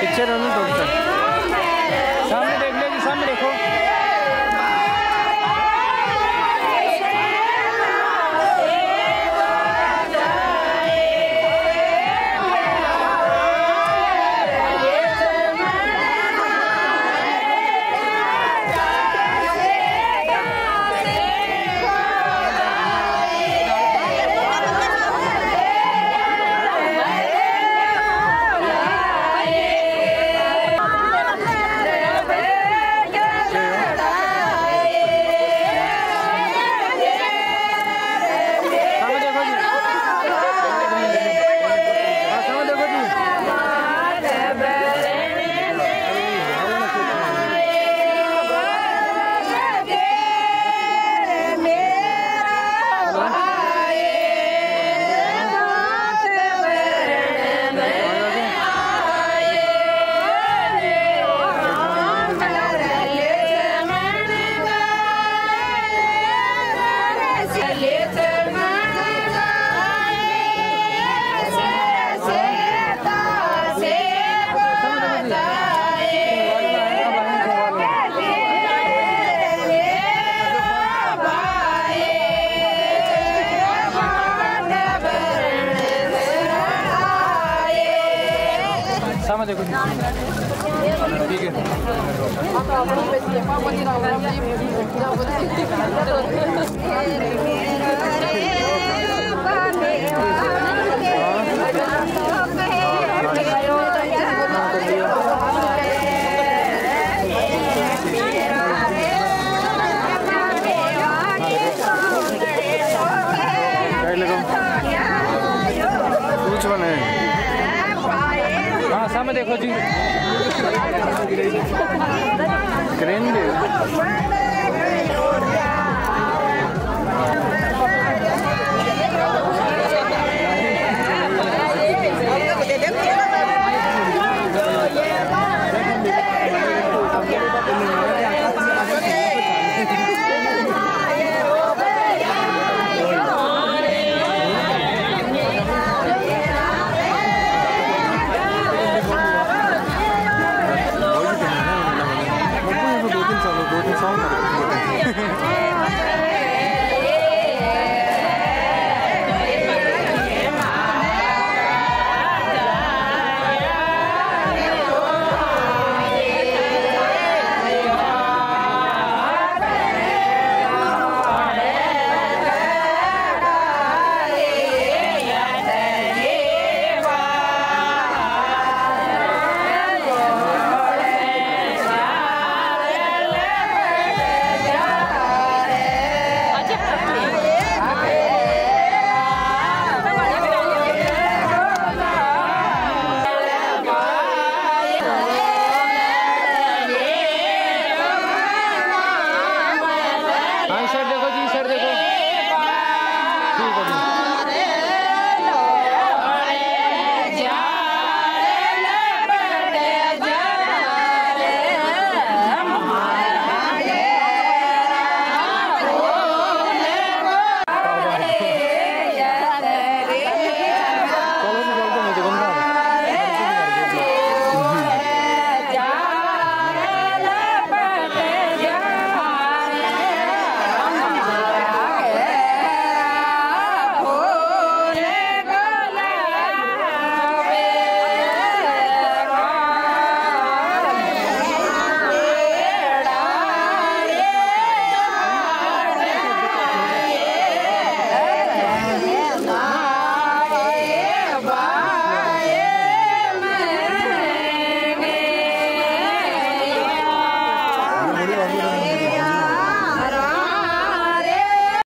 पीछे रहने दो देखो जी। ठीक है। सामने देखो जी।